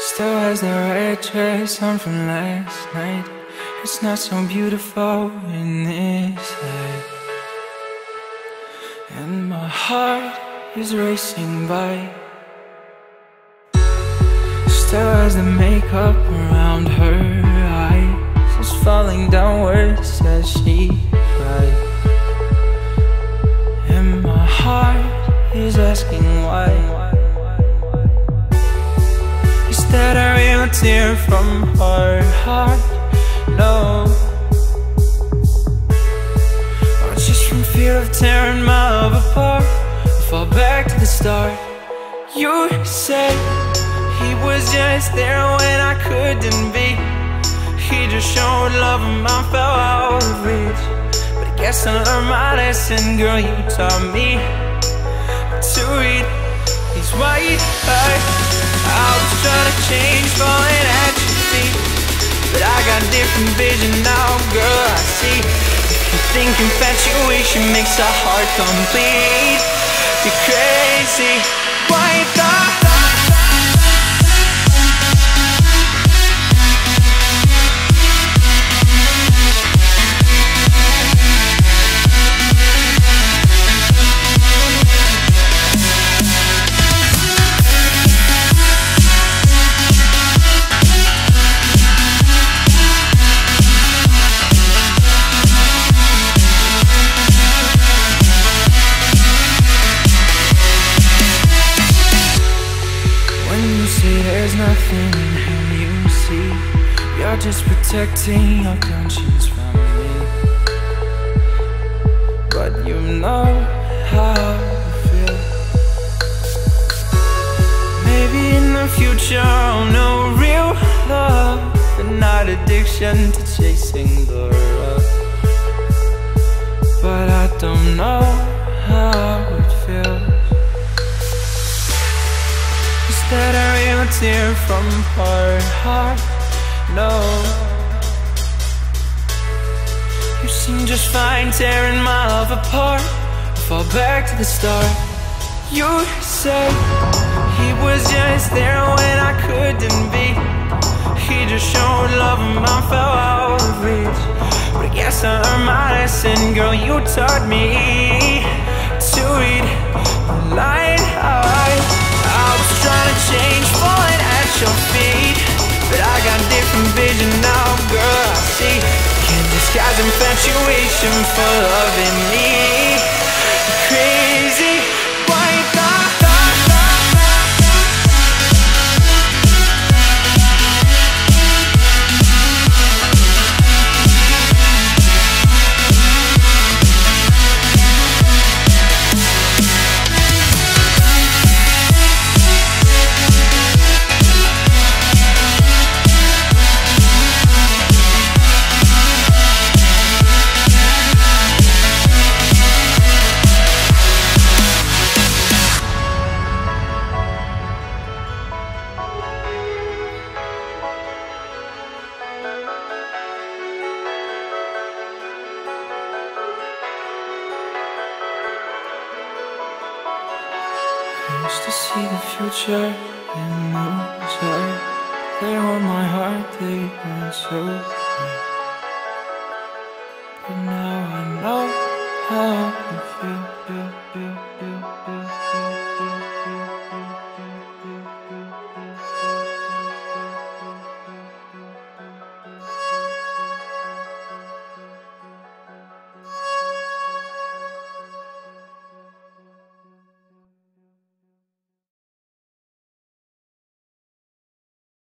Still has the red dress on from last night. It's not so beautiful in this light. And my heart is racing by. Still has the makeup around her eyes. It's falling downwards as she cries. And my heart is asking why. Tear from her heart? No. Or just from fear of tearing my love apart. I fall back to the start. You said he was just there when I couldn't be. He just showed love and I fell out of reach. But I guess I learned my lesson, girl. You taught me to read these white eyes. I was trying to change, got different vision now, girl. I see. If you think infatuation makes a heart complete, you're crazy. White thought. There's nothing in him you see. You're just protecting your conscience from me. But you know how I feel. Maybe in the future I'll know real love But not addiction to chasing the rush But I don't know how it feels. That real tear from her heart? No. You seem just fine tearing my love apart. Fall back to the start. You said he was just there when I couldn't be. He just showed love and I fell out of reach. But I guess I learned my lesson, girl, you taught me infatuation for loving me. Crazy, used to see the future in those eyes They were my heart, they were so bright But now I know how